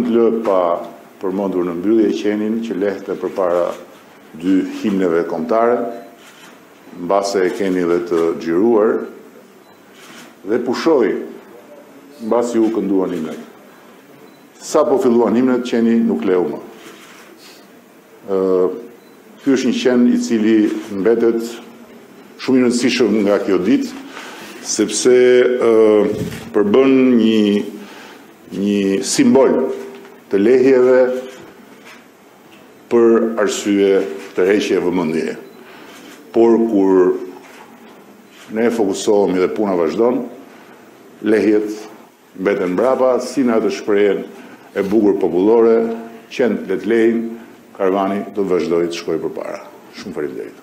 Nuk lë pa përmendur në mbyllje qenin që lehte përpara dy himneve kombëtare, mbase e keni dhe të xhiruar, dhe pushoi mbasi u kënduan himnet. Sapo filluan himnet qeni nuk leu më. Ky është një qen i cili mbetet shumë i rëndësishëm nga kjo ditë, sepse përbën një një simbol të lehjeve për arsye tërheqje vëmendjeje. Por kur ne fokusohemi dhe puna vazhdon, lehjet Mbeten mbrapa si në atë shprehjen e bukur popullore, Qentë le të lehin, karvani do të vazhdojë të shkojë përpara. Shumë faleminderit.